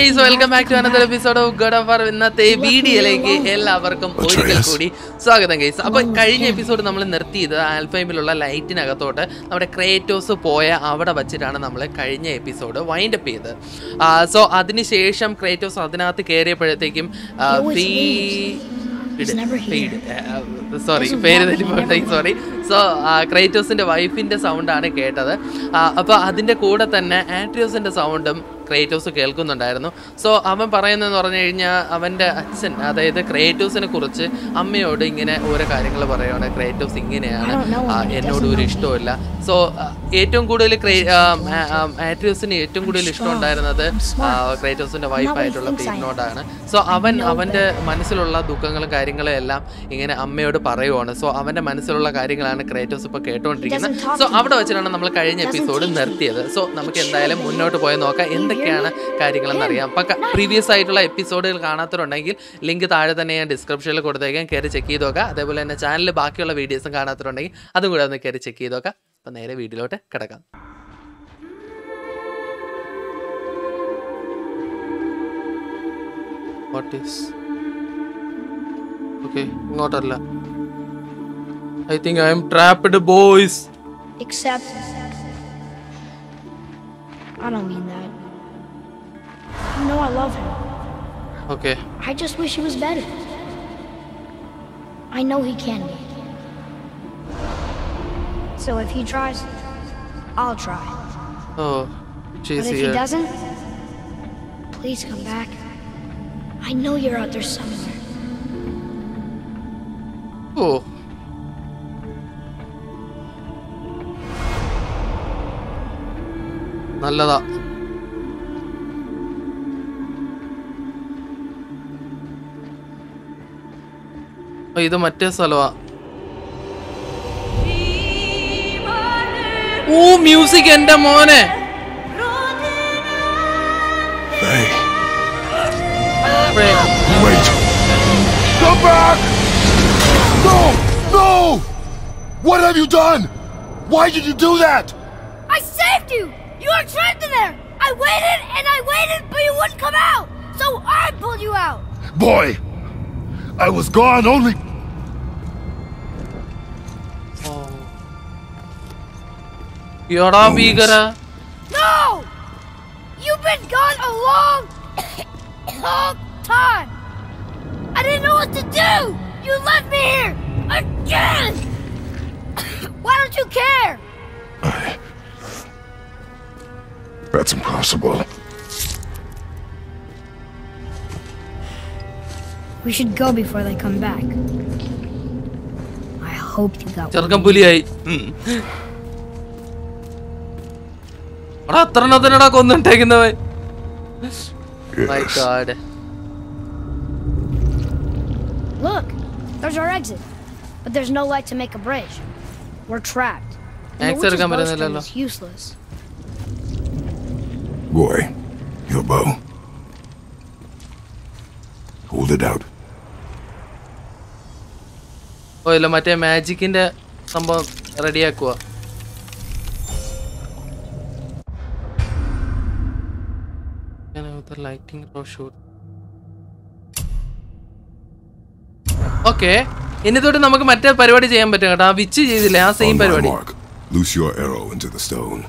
Hello guys welcome back to another episode of God of ഇന്നത്തെ വീഡിയോയിലേക്ക് എല്ലാവർക്കും ഒരിക്കൽ കൂടി സ്വാഗതം ഗൈസ്. അപ്പൊ കഴിഞ്ഞ എപ്പിസോഡ് നമ്മൾ നിർത്തിയത് ആൽഫൈമിലുള്ള ലൈറ്റിനകത്തോട്ട്. നമ്മുടെ ക്രേറ്റോസ് പോയ അവിടെ വച്ചിട്ടാണ് നമ്മൾ കഴിഞ്ഞ എപ്പിസോഡ് വൈൻഡ് അപ്പ് ചെയ്തത്. സോ അതിനുശേഷം ക്രേറ്റോസ് അതിനകത്ത് കയറിയപ്പോഴത്തേക്കും സോറി പേര് തെറ്റിപ്പോട്ടെ സോറി സോ ക്രൈറ്റോസിന്റെ വൈഫിന്റെ സൗണ്ടാണ് കേട്ടത്. അപ്പോൾ അപ്പൊ അതിന്റെ കൂടെ തന്നെ ആട്രിയോസിന്റെ സൗണ്ടും ക്രേറ്റോസ് കേൾക്കുന്നുണ്ടായിരുന്നു. സോ അവൻ പറയുന്നതെന്ന് പറഞ്ഞു കഴിഞ്ഞാൽ അവന്റെ അച്ഛൻ അതായത് ക്രിയേറ്റീവ്സിനെ കുറിച്ച് അമ്മയോട് ഇങ്ങനെ ഓരോ കാര്യങ്ങൾ പറയുകയാണ് ക്രിയേറ്റീവ്സ് ഇങ്ങനെയാണ്. എന്നോട് ഒരു ഇഷ്ടമില്ല സോ ഏറ്റവും കൂടുതൽ ആട്രിയോസിന് ഏറ്റവും കൂടുതൽ ഇഷ്ടം ഉണ്ടായിരുന്നത് ക്രിയേറ്റീവ്സിന്റെ വൈഫായിട്ടുള്ള പീറ്റിനോടാണ്. സോ അവൻ അവന്റെ മനസ്സിലുള്ള ദുഃഖങ്ങളും കാര്യങ്ങളും എല്ലാം ഇങ്ങനെ അമ്മയോട് പറയുവാണ്. സോ അവന്റെ മനസ്സിലുള്ള കാര്യങ്ങളാണ് ക്രിയേറ്റീവ്സ് ഇപ്പോൾ കേട്ടുകൊണ്ടിരിക്കുന്നത് സോ അവിടെ വെച്ചിട്ടാണ് നമ്മൾ കഴിഞ്ഞ എപ്പിസോഡ് നിർത്തിയത്. സോ നമുക്ക് എന്തായാലും മുന്നോട്ട് പോയി നോക്കാം. എന്തൊക്കെയാണ് കാര്യങ്ങളെന്ന് അറിയാം അപ്പം പ്രീവിയസ് ആയിട്ടുള്ള എപ്പിസോഡുകൾ കാണാത്തവരുണ്ടെങ്കിൽ ലിങ്ക് താഴെ തന്നെ ഞാൻ ഡിസ്ക്രിപ്ഷനിൽ കൊടുത്തേക്കാം. കയറി ചെക്ക് ചെയ്ത് നോക്കാം. അതേപോലെ തന്നെ ചാനലിൽ ബാക്കിയുള്ള വീഡിയോസും കാണാത്തവരുണ്ടെങ്കിൽ അതും കൂടെ ഒന്ന് കയറി ചെക്ക് ചെയ്ത് നോക്കാം. അപ്പം നേരെ വീഡിയോയിലോട്ട് കിടക്കാം. What is okay ഇങ്ങോട്ടല്ല. I think I'm trapped boys Except, I don't mean that. You know I love him. Okay I just wish he was better. I know he can be. So if he tries, I'll try. Oh But she's if he here doesn't, please come back. I know you're out there somewhere. ഓ നല്ലതാ ഇത് മറ്റേ സ്ഥലമാ ഓ music എന്റെ മോനെ Hey, Wait, wait! Come back! No! No! What have you done? Why did you do that? I saved you! You were trapped in there! I waited and I waited, but you wouldn't come out! So I pulled you out! Boy, I was gone only. You're. No! You've been gone a long, long time. I didn't know what to do. You left me here again. Why don't you care? That's impossible. We should go before they come back. I hope you got. Jangan kembali, എടാ അത്ര എണ്ണത്തിനടാ കൊന്നിട്ടേക്കുന്നവൻ my Yes. God Look! There's our exit. But there's no light to make a bridge. We're trapped. And the Exit witch's എടുക്കാൻ bowstring പറ്റുന്നില്ലല്ലോ. is useless. Boy, your bow. Hold it out. ഓ ഇല്ല മറ്റേ മാജിക്കിന്റെ സംഭവം റെഡിയാക്കുക lighting shoot okay ഇനി തൊട്ട് നമുക്ക് മറ്റേ പരിപാടി ചെയ്യാൻ പറ്റും കേട്ടോ ആ വിച്ച് ചെയ്തില്ലേ ആ സെയിം On my പരിപാടി mark, loose your arrow into the stone.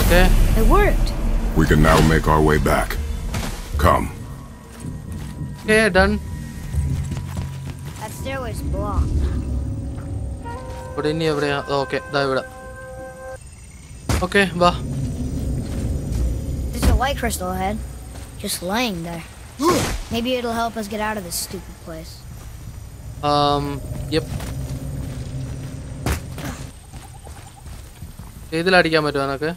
Okay It worked. We can now make our way back. Come. Okay done That stairway's blocked. ഇവിടെ ഇനി എവിടെയാ ഓക്കെ ഇതാ ഇവിടെ ഓക്കെ വാ There's a light crystal ahead. Just laying there. Maybe it'll help us get out of this stupid place. Yup ഇതിലടിക്കാൻ പറ്റുമോ എനക്ക്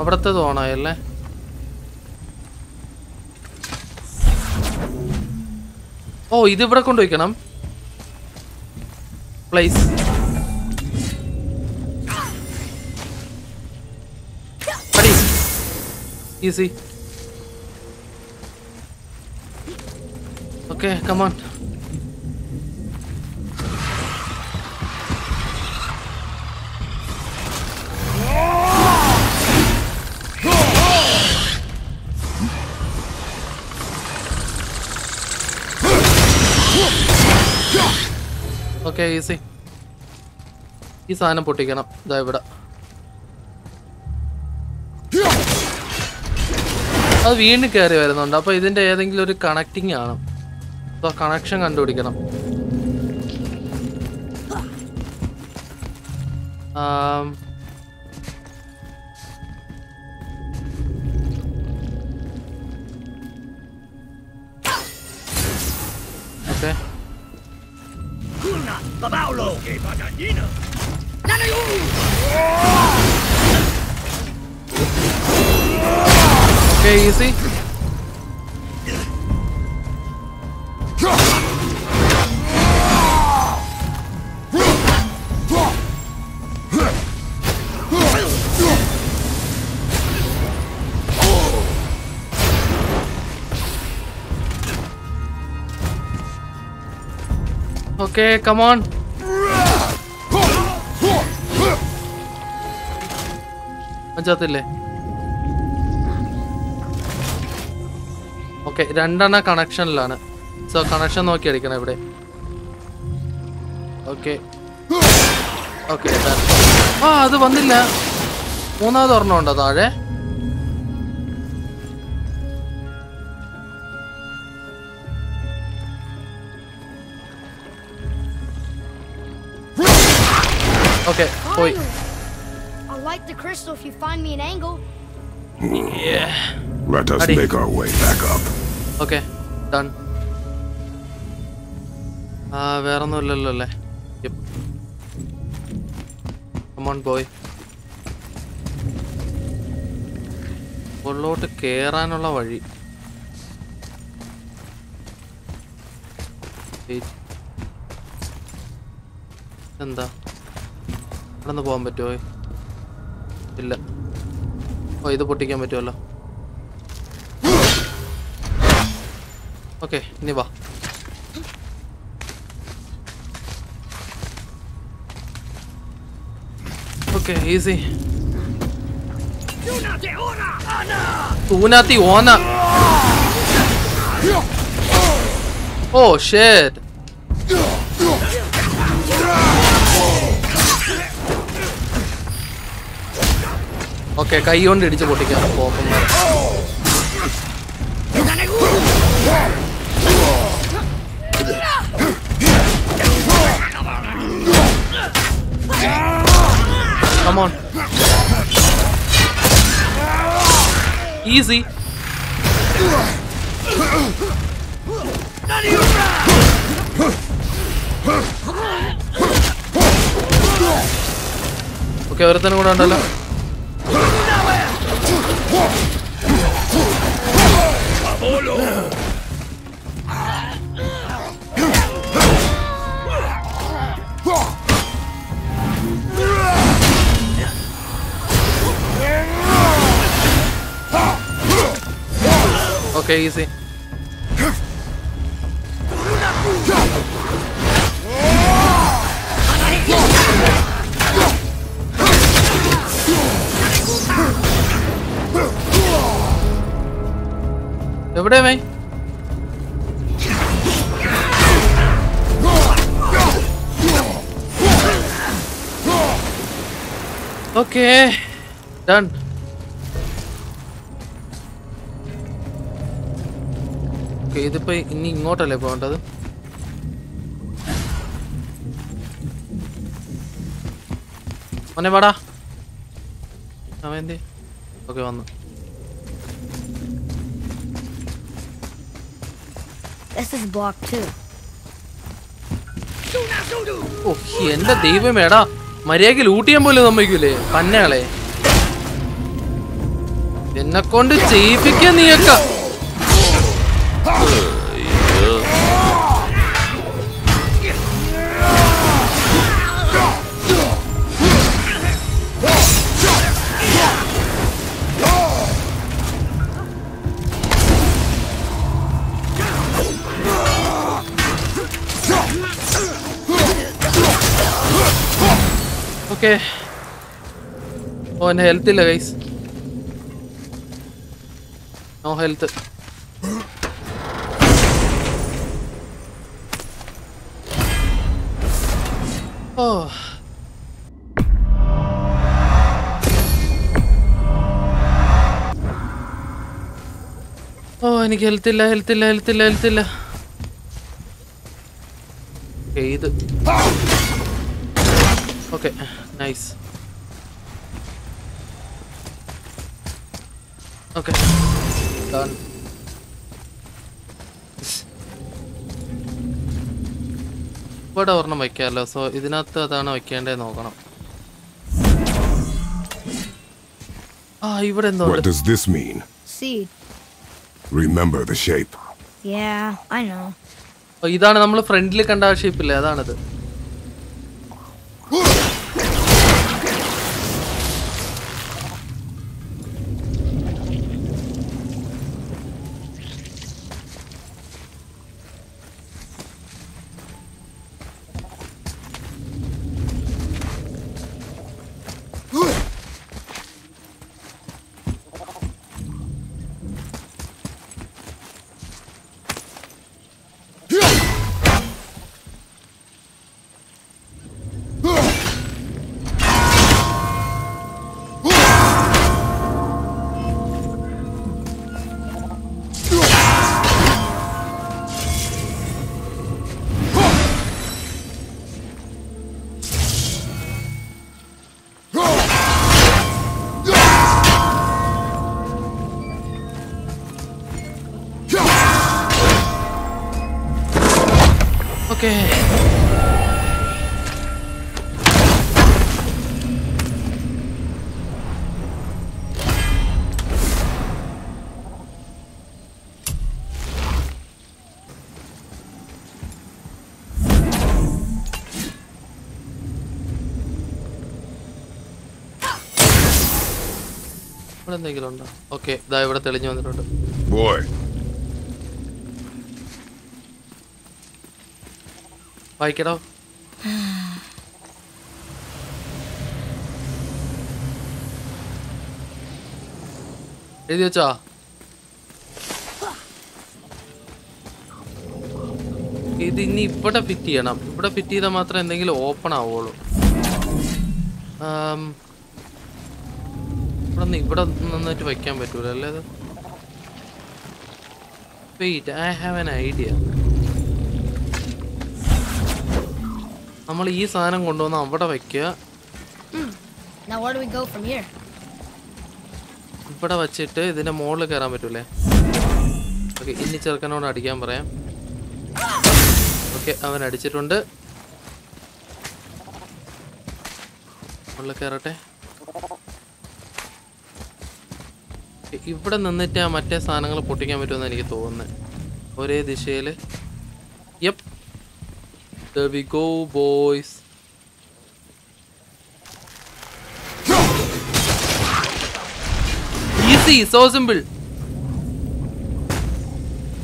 അവിടത്തെ തോണായല്ലേ ഓ ഇത് ഇവിടെ കൊണ്ടുപോയിക്കണം. Place easy okay come on okay easy. ഈ സാധനം പൊട്ടിക്കണം. ഇതാ ഇവിടെ. അത് വീണ്ടും കയറി വരുന്നുണ്ട്. അപ്പൊ ഇതിന്റെ ഏതെങ്കിലും ഒരു കണക്റ്റിംഗ് ആണ് അപ്പൊ കണക്ഷൻ കണ്ടുപിടിക്കണം. ആം. Babaulo! None of you! Okay, easy. Easy okay come on പഞ്ചാത്തില്ലേ ഓക്കെ രണ്ടെണ്ണ കണക്ഷനിലാണ് സോ കണക്ഷൻ നോക്കി അടിക്കണം ഇവിടെ ഓക്കെ ഓക്കെ ആ അത് വന്നില്ല. മൂന്നാമത് ഒരെണ്ണം ഉണ്ടോ താഴെ? Finally! I'll light the crystal if you find me an angle. Yeah. Let us Ready. make our way back up. Okay done ആ വേറൊന്നും ഇല്ലല്ലോ അല്ലേ കമോൺ ബോയ് ഉള്ളോട്ട് കേറാനുള്ള വഴി. എന്താ ഇവിടെ നിന്ന് പോകാൻ പറ്റുമോ ഇല്ല ഓ ഇത് പൊട്ടിക്കാൻ പറ്റുമല്ലോ ഓക്കെ ഇനി വാ ഓക്കെ ഈസി തൂനാത്തി ഓന ഓ ഷേറ്റ് ഓക്കെ കൈ കൊണ്ട് ഇടിച്ച് പൊട്ടിക്കാം പോപ്പന്മാർ. Easy. ഓക്കെ ഒരുത്തനും കൂടെ ഉണ്ടല്ലോ Okay, easy. എവിടെ വേ ഓക്കെ ഡൺ. ഓക്കെ ഇതിപ്പോ ഇനി ഇങ്ങോട്ടല്ലേ പോകേണ്ടത്? മോനെ വാടാ. അവൻ എന്തേ ഓക്കെ വന്നു. This is block two. ഓ എന്റെ ദൈവമേടാ. മര്യാദയ്ക്ക് ലൂട്ട് ചെയ്യാൻ പോലും സമ്മതിക്കൂലേ? പന്നകളെ എന്നെ കൊണ്ട് ചെയ്യിപ്പിക്കാൻ നീയൊക്കെ ഓക്കെ. ഓ എന്റെ ഹെൽത്ത് ഇല്ല ഗൈസ് നോ ഹെൽത്ത് ഓ. ഓ എനിക്ക് ഹെൽത്ത് ഇല്ല ഹെൽത്ത് ഇല്ല ഹെൽത്ത് ഇല്ല ഹെൽത്ത് ഇല്ല. ഇത്. Okay nice Okay. Done. ഇവിടെ ഒരെണ്ണം വയ്ക്കാമല്ലോ സോ ഇതിനകത്ത് അതാണ് വയ്ക്കേണ്ടത് നോക്കണം ആ ഇവിടെ എന്തോ What does this mean? Seed. Remember the shape. Yeah, I know. ഇതാണ് നമ്മൾ ഫ്രണ്ടിൽ കണ്ട ഷേപ്പില്ലേ അതാണിത് എന്തെങ്കിലും ഉണ്ടോ ഓക്കെ ഇതാ ഇവിടെ തെളിഞ്ഞു വന്നിട്ടുണ്ട്. വായിക്കടോ. എഴുതി വെച്ചോ? ഇത് ഇനി ഇവിടെ ഫിറ്റ് ചെയ്യണം. ഇവിടെ ഫിറ്റ് ചെയ്താൽ മാത്രമേ എന്തെങ്കിലും ഓപ്പൺ ആവുള്ളൂ ഇവിടെ ഇവിടെ നന്നായിട്ട് വയ്ക്കാൻ പറ്റൂല അല്ലേ? അത് wait I have an idea നമ്മൾ ഈ സാധനം കൊണ്ടുവന്ന് അവിടെ വയ്ക്കുക. Here? ഇവിടെ വച്ചിട്ട് ഇതിന്റെ മുകളിൽ കയറാൻ പറ്റൂലേ? ഓക്കെ ഇനി ചെറുക്കനോട് അടിക്കാൻ പറയാം. ഓക്കെ അവൻ അടിച്ചിട്ടുണ്ട്. മുകളിൽ കയറട്ടെ Okay, ഇവിടെ നിന്നിട്ട് ആ മറ്റേ സാധനങ്ങൾ പൊട്ടിക്കാൻ പറ്റുമെന്ന് എനിക്ക് തോന്നുന്നത് ഒരേ ദിശയിൽ yup There we go, boys. Easy, so simple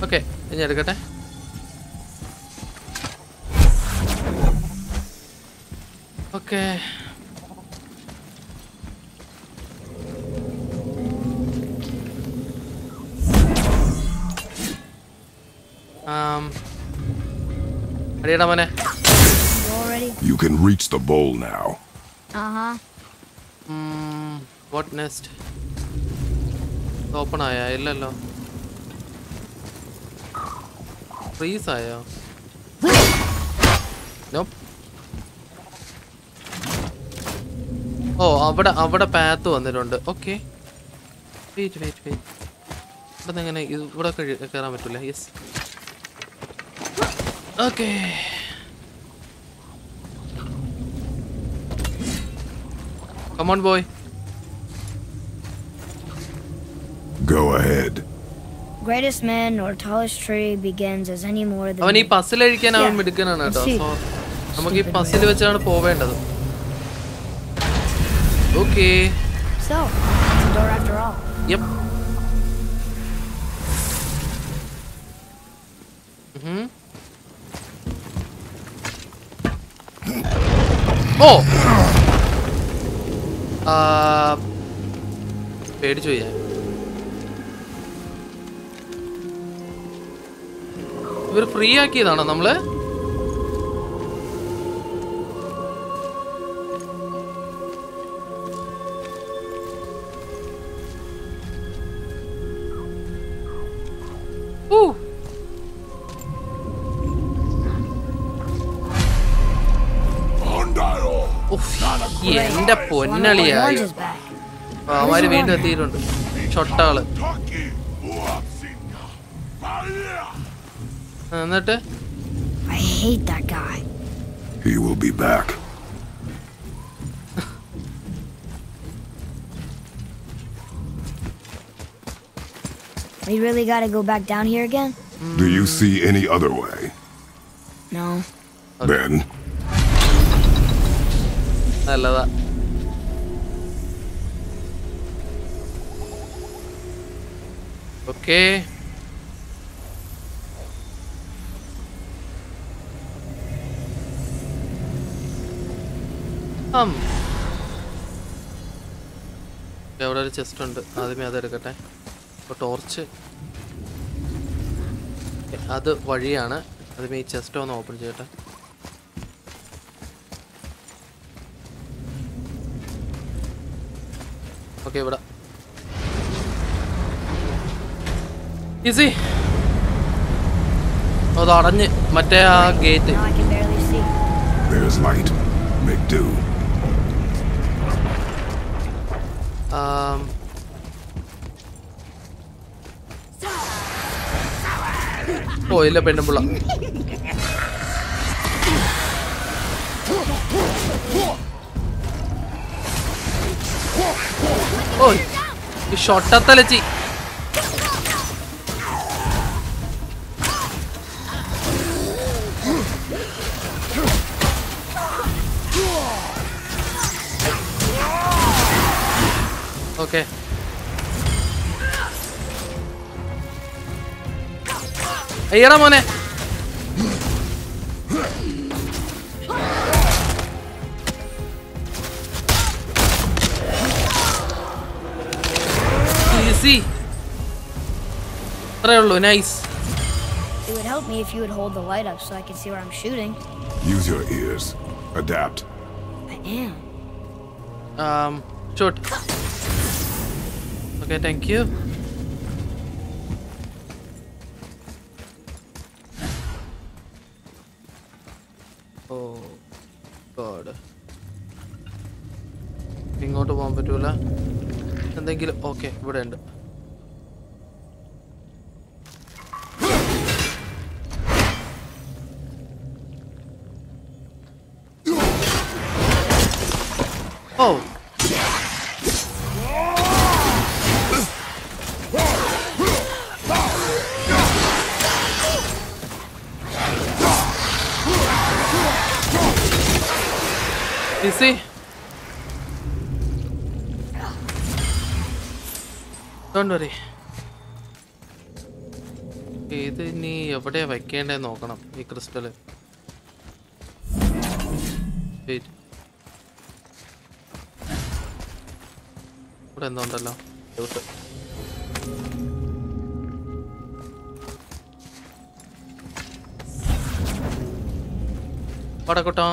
okay ഇനി എടുക്കട്ടെ. ഓക്കെ അടിയടാ മോനെ. You can reach the bowl now. Uh huh. What next open ആയോ? ഇല്ലല്ലോ. ഫ്രീസ് ആയോ? Nope. ഓ അവിടെ അവിടെ പാത്ത് വന്നിട്ടുണ്ട്. ഓക്കെ വെയിറ്റ് വെയിറ്റ് വെയിറ്റ് ഇവിടെ എങ്ങനെ ഇവിടെ കയറാൻ പറ്റില്ല yes Okay come on boy Go ahead. Greatest man or tallest tree begins as any more than. അവൻ ഈ പസിൽ അഴിക്കാൻ അവൻ Yeah. മിടുക്കനാണ് കേട്ടോ See. സോ നമുക്ക് ഈ പസിൽ വെച്ചാണ് പോവേണ്ടത് okay So, it's a door after all. Yup ഓ. പേടിച്ചു ഞാൻ. ഇവർ ഫ്രീ ആക്കിയതാണോ നമ്മൾ? എന്റെ One of പൊന്നളിയായി orange is back. അവന്മാര് വീണ്ടും എത്തിയിട്ടുണ്ട് ഷൊട്ടാള് എന്നിട്ട് I hate that guy. He will be back. We really gotta go back down here again? Do you see any other way? No. Then, നല്ലതാ ഓക്കേ ഹം. അവിടെ ഒരു chest ഉണ്ട്. ആദ്യമേ അത് എടുക്കട്ടെ. അപ്പോൾ ടോർച്ച് അത് വഴിയാണ്. ആദ്യമേ ഈ ചെസ്റ്റ് ഒന്ന് ഓപ്പൺ ചെയ്യട്ടെ. ഓക്കെ ഇവിടെ. ഈസി അത് അടഞ്ഞ് മറ്റേ ആ ഗേറ്റ് do. ഓ ഇല്ല പെണ്ണുമ്പിള്ള. ഓ ഈ ഷൊട്ടത്തലച്ചി. ഓക്കെ അയ്യടാ മോനെ ഈസി അത്രേ ഉള്ളൂ nice It would help me if you would hold the light up so I can see where I'm shooting. Use your ears. Adapt. I am. Shot okay thank you oh God ഇങ്ങോട്ട് പോകാൻ പറ്റൂല എന്തെങ്കിലും okay ഇവിടെ ഉണ്ട് ഓ Easy. Don't worry. ഇത് ഇനി എവിടെയാ വെക്കേണ്ടത് നോക്കണം ഈ ക്രിസ്റ്റൽ. ഇവിടെ എന്തോ ഉണ്ടല്ലോ വടക്കോട്ടോ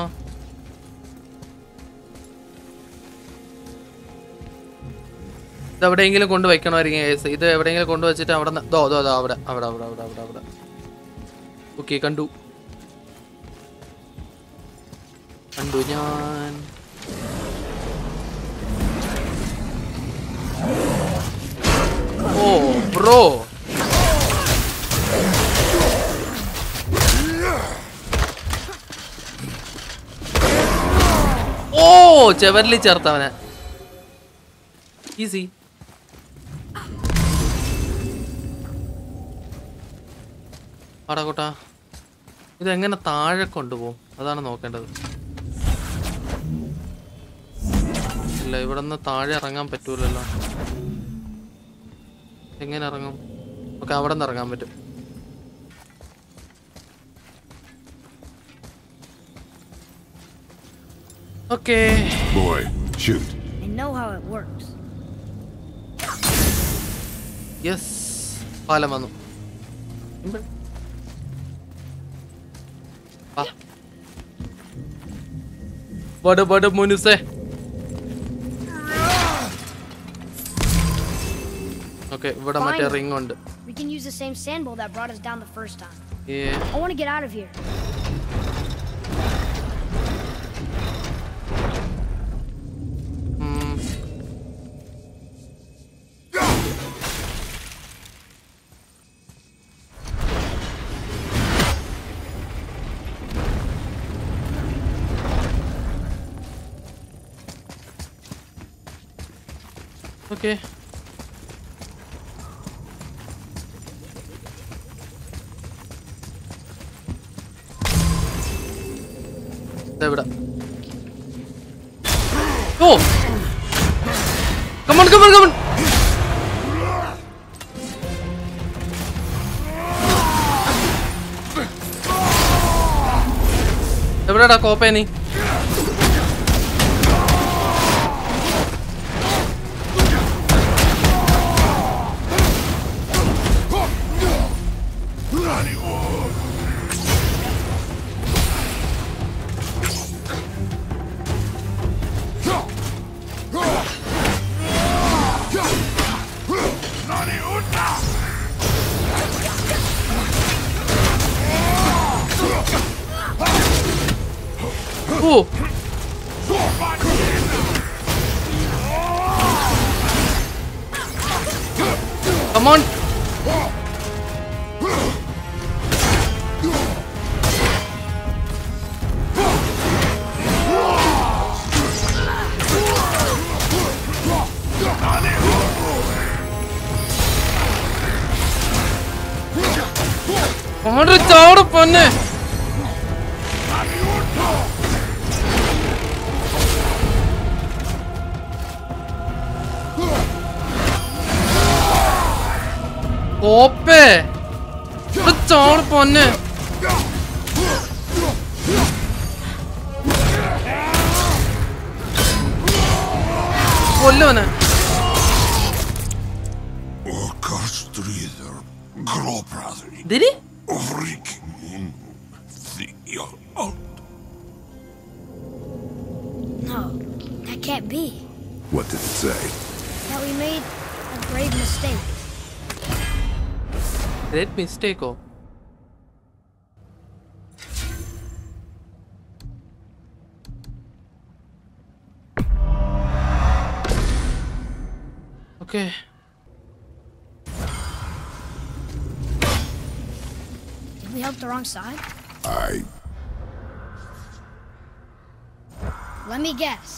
ഇത് എവിടെയെങ്കിലും കൊണ്ട് വെക്കണമായിരിക്കും ഗൈസ് ഇത് എവിടെയെങ്കിലും കൊണ്ട് വെച്ചിട്ട് അവിടെ നിന്ന് ദോ ദോ ദോ അവിടെ അവിടെ അവിടെ അവിടെ അവിടെ അവിടെ. ഓക്കെ കണ്ടു. കണ്ടു ഞാൻ. ഓ ബ്രോ. ഓ ചെവരലി ചേർത്തവനെ. ഈസി അടക്കോട്ടാ ഇതെങ്ങനെ താഴെ കൊണ്ടുപോകും? അതാണ് നോക്കേണ്ടത്. ഇല്ല ഇവിടെ നിന്ന് താഴെ ഇറങ്ങാൻ പറ്റൂലല്ലോ. എങ്ങനെ ഇറങ്ങും? ഓക്കെ അവിടെ നിന്ന് ഇറങ്ങാൻ പറ്റും. Okay. Boy, shoot. I know how it works. Yes പാലം വന്നു. Simple. വാ. വട് വട് മുനുസേ ഓക്കെ ഇവിടെ മറ്റേ Fine. റിംഗ് ഉണ്ട് We can use the same sand bowl that brought us down the first time. Yeah. I want to get out of here. Oke. Saya berat. Oh. Come on, come on, come on. Saya berat aku OP nih. കൊല്ലുവനെ Orkestrider, gråbröder, ഇതിരി Riking, the No, that can't be. What did it say? That we made a grave mistake. Great മിസ്റ്റേക്കോ Okay Did we help the wrong side? I. Let me guess.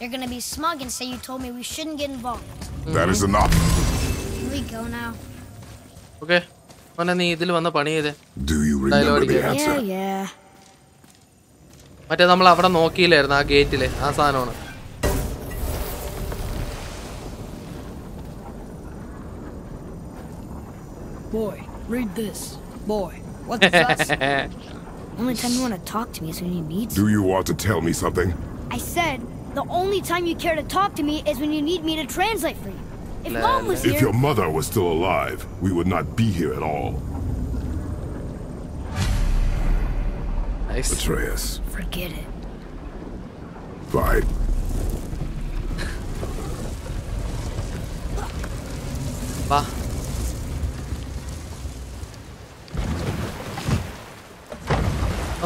You're gonna be smug and say you told me we shouldn't get involved. That is enough. Can we go now? Okay. നീ ഇതിൽ വന്ന പണി ചെയ്തേ Do you remember the Dialogue answer? Yeah, yeah. മറ്റേ നമ്മൾ അവിടെ നോക്കിയില്ലായിരുന്നു ആ ഗേറ്റിൽ ആ സാധനമാണ് Boy, read this. Boy, what's this? Only time you want to talk to me is when you need me. Do you want to tell me something? I said the only time you care to talk to me is when you need me to translate for you. If La- mom was If here, your mother was still alive, we would not be here at all. Nice. Atreus. forget it. Fine.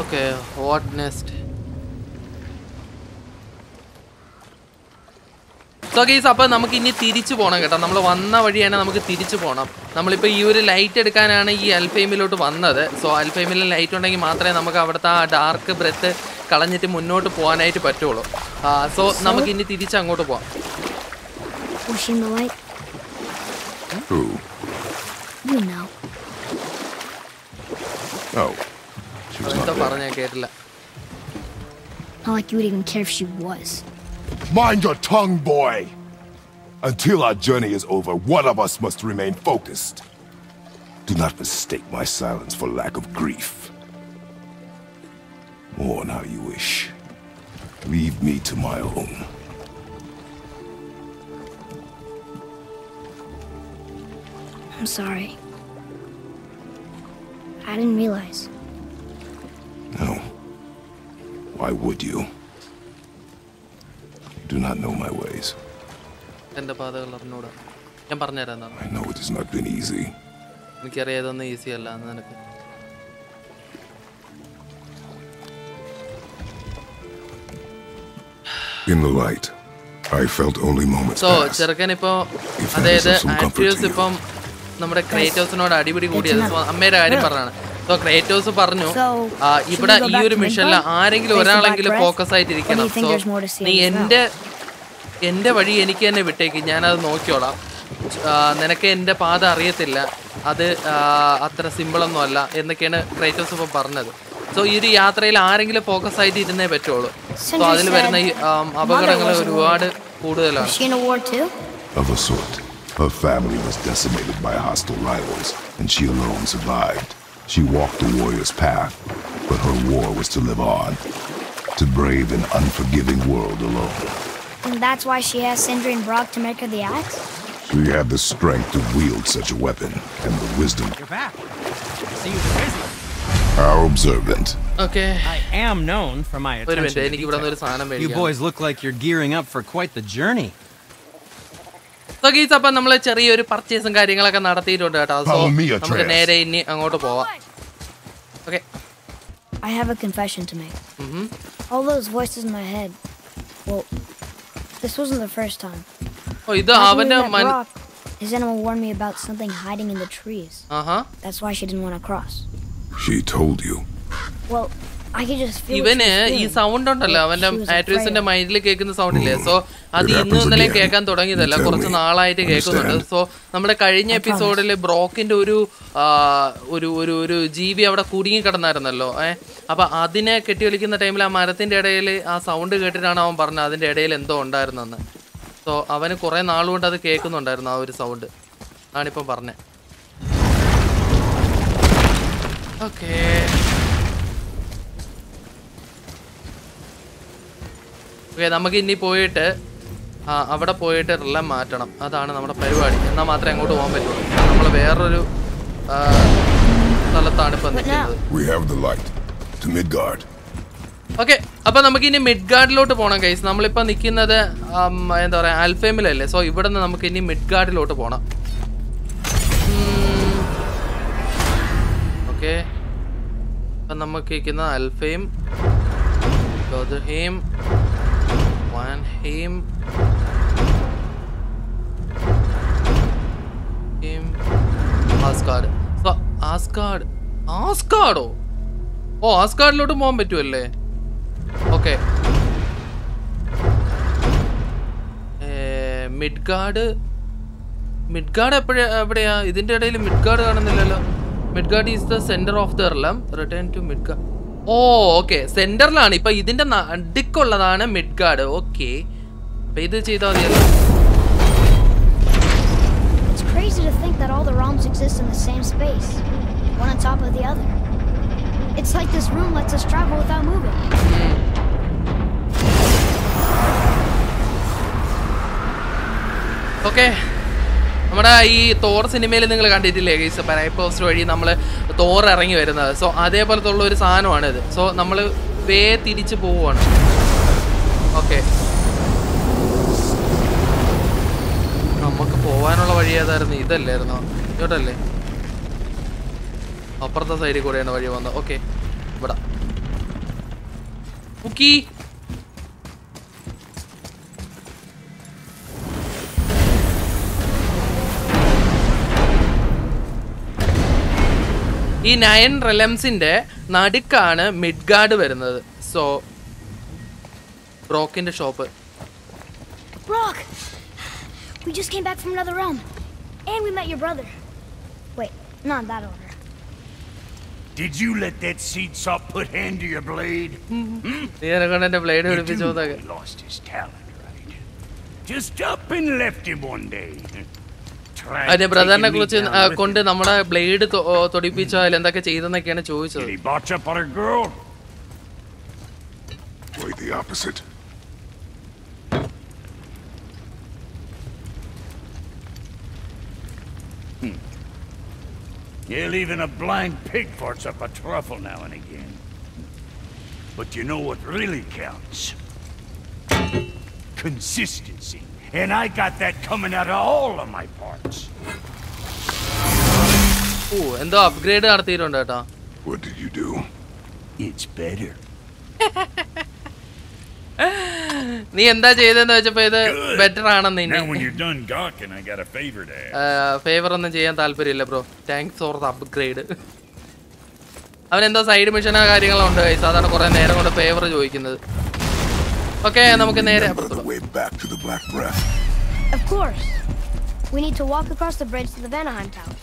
Okay what next? So guys അപ്പോൾ നമുക്ക് ഇനി തിരിച്ചു പോകണം കേട്ടോ. നമ്മൾ വന്ന വഴിയാണ് നമുക്ക് തിരിച്ചു പോകണം നമ്മളിപ്പോൾ ഈ ഒരു ലൈറ്റ് എടുക്കാനാണ് ഈ അൽഫൈമിലോട്ട് വന്നത്. സോ അൽഫൈമിൽ ലൈറ്റ് ഉണ്ടെങ്കിൽ മാത്രമേ നമുക്ക് അവിടുത്തെ ആ ഡാർക്ക് ബ്രെത്ത് കളഞ്ഞിട്ട് മുന്നോട്ട് പോകാനായിട്ട് പറ്റുള്ളൂ. സോ നമുക്ക് ഇനി തിരിച്ച് അങ്ങോട്ട് പോവാം. Oh. Not like you would even care if she was. Mind your tongue, boy! Until our journey is over, one of us must remain focused. Do not mistake my silence for lack of grief. Mourn how you wish. Leave me to my own. I'm sorry. I didn't realize. No. Why would you? You do not know my ways. എന്റെ പാതകൾ അറിഞ്ഞൂടാ ഞാൻ പറഞ്ഞുതരാം എന്താണ് I know it has not been easy. എനിക്കറിയാം ഇതൊന്നും easy അല്ല എന്ന് നിനക്ക് In the light, I felt only moments so pass. ചെറുക്കൻ ഇപ്പോ If that അതായത് is of some comfort to ആക്ടിവേഴ്സ് you. ഇപ്പം നമ്മുടെ ക്രേറ്റോസിനോട് അടിപിടി കൂടിയത് സോ അമ്മയുടെ കാര്യം പറഞ്ഞാണ് സോ ക്രേറ്റോസ് പറഞ്ഞു ഇവിടെ ഈ ഒരു മിഷനിൽ ആരെങ്കിലും ഒരാളെങ്കിലും ഫോക്കസ് ആയിട്ട് Or do ഇരിക്കണം you think സോ നീ എന്റെ എന്റെ എന്റെ വഴി എനിക്ക് തന്നെ വിട്ടേക്ക്. ഞാനത് നോക്കിയോളാം. നിനക്ക് എന്റെ പാത അറിയത്തില്ല. അത് അത്ര സിമ്പിളൊന്നും അല്ല എന്നൊക്കെയാണ് ക്രൈറ്റോസ് ഇപ്പം പറഞ്ഞത്. സോ ഈ ഒരു യാത്രയിൽ ആരെങ്കിലും ഫോക്കസ് ആയിട്ട് ഇരുന്നേ പറ്റുള്ളൂ സോ അതിൽ വരുന്ന ഈ അപകടങ്ങൾ ഒരുപാട് കൂടുതലാണ്? Of a sort. Her family was decimated by hostile rivals, and she alone survived. She walked the warrior's path, but her war was to live on, to brave an unforgiving world alone. And that's why she has Sindri and Brock to make her the axe? She had the strength to wield such a weapon, and the wisdom. You're back. I see you busy. How observant. Okay. I am known for my attention Wait a minute, to. You boys look like you're gearing up for quite the journey. So ഗീസ് അപ്പം നമ്മൾ ചെറിയൊരു പർച്ചേസും കാര്യങ്ങളൊക്കെ നടത്തിയിട്ടുണ്ട് കേട്ടോ so Follow me, നമുക്ക് Atreus. നേരെ ഇനി അങ്ങോട്ട് പോവാം okay I have a confession to make. All those voices in my head. Well, this wasn't the first time. ഓ ഇത് Back when we അവന്റെ met Mana Brock, his animal warned me about something hiding in the trees. Aaha That's why she didn't want to cross. She told you. Well, ഇവന് ഈ sound ഉണ്ടല്ലോ അവന്റെ afraid. മൈൻഡിൽ കേൾക്കുന്ന sound ഇല്ലേ so അത് ഇന്നു ഇന്നും ഇന്നലെ. കേൾക്കാൻ തുടങ്ങിയതല്ല കുറച്ച് നാളായിട്ട് കേൾക്കുന്നുണ്ട്. സോ നമ്മുടെ കഴിഞ്ഞ എപ്പിസോഡിൽ ബ്രോക്കിന്റെ ഒരു ഒരു ഒരു ഒരു ജീവി അവിടെ കുടുങ്ങി കിടന്നായിരുന്നല്ലോ ഏഹ് അപ്പൊ അതിനെ കെട്ടിയൊലിക്കുന്ന ടൈമിൽ ആ മരത്തിന്റെ ഇടയിൽ ആ സൗണ്ട് കേട്ടിട്ടാണ് അവൻ പറഞ്ഞത് അതിന്റെ ഇടയിൽ എന്തോ ഉണ്ടായിരുന്നെന്ന്. സോ അവന് കുറെ നാളുകൊണ്ട് അത് കേൾക്കുന്നുണ്ടായിരുന്നു ആ ഒരു സൗണ്ട് ആണിപ്പം പറഞ്ഞത് ഓക്കേ ഓക്കെ നമുക്ക് ഇനി പോയിട്ട് ആ, അവിടെ പോയിട്ട് റിലം മാറ്റണം. അതാണ് നമ്മുടെ പരിപാടി. എന്നാൽ മാത്രമേ അങ്ങോട്ട് പോകാൻ പറ്റുള്ളൂ നമ്മൾ വേറൊരു സ്ഥലത്താണ് ഇപ്പം നിൽക്കുന്നത്. ഓക്കെ അപ്പൊ നമുക്ക് ഇനി മിഡ് ഗാർഡിലോട്ട് പോകണം കൈസ് നമ്മളിപ്പോ നിൽക്കുന്നത് എന്താ പറയാ ആൽഫേമിലല്ലേ? സോ ഇവിടെ നിന്ന് നമുക്ക് ഇനി മിഡ് ഗാർഡിലോട്ട് പോകണം ഓക്കെ അപ്പം നമുക്ക് ഇരിക്കുന്ന അൽഫയും ഗോദഹീം വാൻഹീം ഹീം, ആസ്കാർഡ് ആസ്കാർഡ് ആസ്കാർഡോ ഓ ആസ്കാർഡിലോട്ട് പോകാൻ പറ്റുമല്ലേ ഓക്കെ മിഡ്ഗാർഡ് മിഡ്ഗാർഡ് എപ്പോഴാ എവിടെയാ? ഇതിന്റെ ഇടയിൽ മിഡ്ഗാർഡ് കാണുന്നില്ലല്ലോ. Midgard is the centre of the realm return to Midgard oh okay സെന്ററിലാണ് ഇപ്പൊ ഇതിന്റെ നടുക്കുള്ളതാണ് മിഡ്ഗാർഡ് ഓക്കെ അപ്പൊ ഇത് ചെയ്താൽ മതിയല്ലോ It's crazy to think that all the realms exist in the same space, one on top of the other. It's like this room lets us travel without moving. Okay നമ്മുടെ ഈ Thor സിനിമയിൽ നിങ്ങൾ കണ്ടിട്ടില്ലേ guys? Post വഴി നമ്മൾ Thor ഇറങ്ങി വരുന്നത്. So അതേപോലത്തെ ഉള്ള ഒരു സാധനമാണ് ഇത്. സോ നമ്മൾ വേ തിരിച്ച് പോവുകയാണ് ഓക്കെ നമുക്ക് പോവാനുള്ള വഴി ഏതായിരുന്നു? ഇതല്ലായിരുന്നോ? ഇങ്ങോട്ടല്ലേ? അപ്പുറത്തെ സൈഡിൽ കൂടെയാണ് വഴി വന്നത്. ഓക്കെ ഇവിടെ. കുക്കി! ഈ നയൻ റെലംസിന്റെ നടുക്കാണ് മിഡ്ഗാർഡ് വരുന്നത് so ബ്രോക്കിന്റെ shop Brock! We just came back from another realm. And we met your brother. Wait, not in that order. Did you let that seed sop put hand to your blade? നീ എന്നെ എന്റെ blade You പിടിപ്പിച്ചു do പോന്നൊക്കെ know he lost his talent, right? Just up and left him one day. Tried അതിന്റെ taking ബ്രദറിനെ me കുറിച്ച് down ആ, with കൊണ്ട് him. നമ്മുടെ blade തൊടിപ്പിച്ചോ അതിൽ എന്തൊക്കെ ചെയ്തെന്നൊക്കെയാണ് ചോദിച്ചത് Did he botch up on her girl? Quite the opposite. Hell, even a blind pig farts up a truffle now and again. But you know what really counts? Consistency. And I got that coming out of all of my parts. ഓ എന്തോ upgrade നടത്തിയിട്ടുണ്ട് കേട്ടോ What did you do? It's better. നീ എന്താ ചെയ്തെന്ന് വെച്ചപ്പോ ഇത് better ആണെന്ന് Now, when ഇനി you're done gawking, I got a favor to ask. Favour ഒന്നും ചെയ്യാൻ താല്പര്യമില്ല bro thanks for the upgrade അവൻ എന്തോ സൈഡ് മിഷനോ കാര്യങ്ങളോ ഉണ്ട് അതാണ് കുറെ നേരം കൊണ്ട് ഫേവർ ചോദിക്കുന്നത് ഓക്കെ നമുക്ക് നേരെ way back to the Black Breath. Of course. We need to walk across the bridge to the Vanaheim Tower.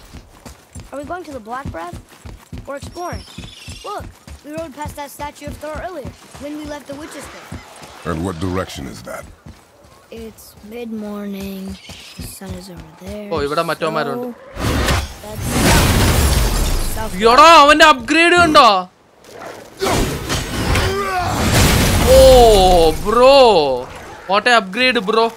Are we going to the Black Breath? Or exploring? Look, we rode past that statue of Thor earlier, when we left the Witch's Cave. And what direction is that? It's mid-morning. The sun is over there. ഓ, ഇവിടെ മറ്റവന്മാരുണ്ട്. so That's south. എടാ അവന്റെ upgrade കണ്ടോ ഓ bro What a upgrade, bro.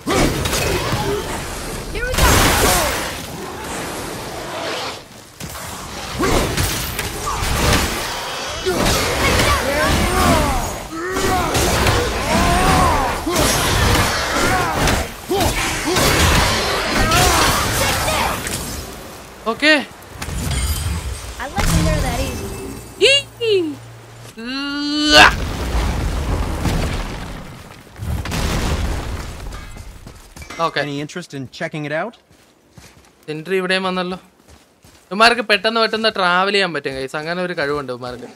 Okay. Any interest in checking it out? Entry ഇവിടെയും വന്നല്ലോ. ഇവന്മാർക്ക് പെട്ടെന്ന് പെട്ടെന്ന് travel ചെയ്യാൻ പറ്റും കൈസ് അങ്ങനെ ഒരു കഴിവുണ്ട് ഇവന്മാർക്ക്.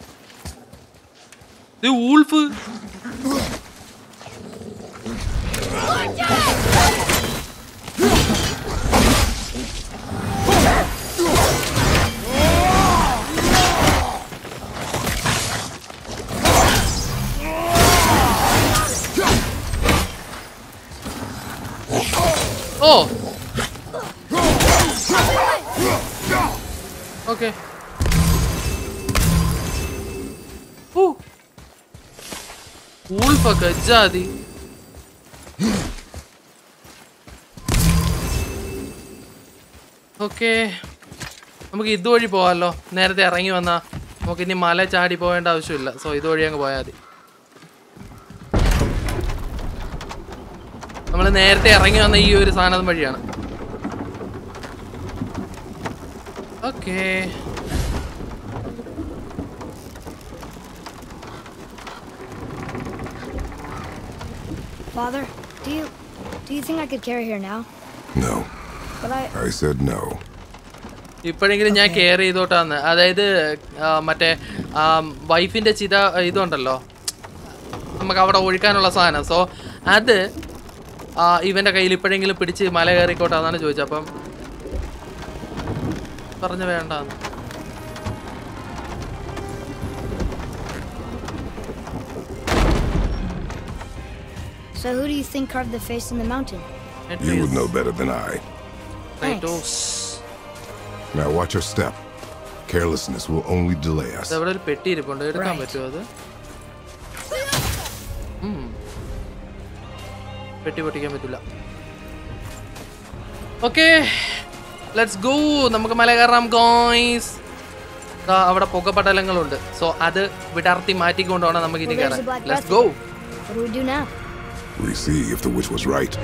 ഇത് ഊൾഫ് ഓ. ഓക്കെ. ഊൾഫൊക്കെ ജാതി. ഓക്കെ. നമുക്ക് ഇതുവഴി പോകാമല്ലോ. നേരത്തെ ഇറങ്ങി വന്നാ. നമുക്ക് ഇനി മല ചാടി പോകേണ്ട ആവശ്യമില്ല. സോ ഇതുവഴി അങ്ങ് പോയാൽ മതി. നമ്മൾ നേരത്തെ ഇറങ്ങി വന്ന ഈ ഒരു സാധനം വഴിയാണ്. Okay. Father, do you do you think I could carry her now? No, But I I said no. ഇപ്പോഴെങ്കിലും ഞാൻ കെയർ ചെയ്തോട്ടാന്ന്. അതായത് മറ്റേ വൈഫിന്റെ ചിത ഇതുണ്ടല്ലോ. നമുക്ക് അവിടെ ഒഴുക്കാനുള്ള സാധനം. സോ അത് ആ, ഇവന്റെ കയ്യിൽ ഇപ്പോഴെങ്കിലും പിടിച്ച് മല കയറിക്കോട്ടെ എന്നാണ് ചോദിച്ചത് അപ്പം പറഞ്ഞു വേണ്ട so who do you think carved the face in the mountain? You would know better than I. Kratos. Now watch your step. Carelessness will only delay us. പെട്ടി ഇരിപ്പുണ്ട് എടുക്കാൻ Right. പറ്റുമോ അത് പെട്ടി പൊട്ടിക്കാൻ പറ്റില്ല ഓക്കെ ലെറ്റ്സ് ഗോ നമുക്ക് മല കയറാം ഗോയ്സ് അവിടെ പുകപടലങ്ങളുണ്ട്. സോ അത് വിടർത്തി മാറ്റിക്കൊണ്ടാണ് നമുക്ക് ഇനി കയറാം കയറാൻ. Let's go We'll? We see if the witch was right.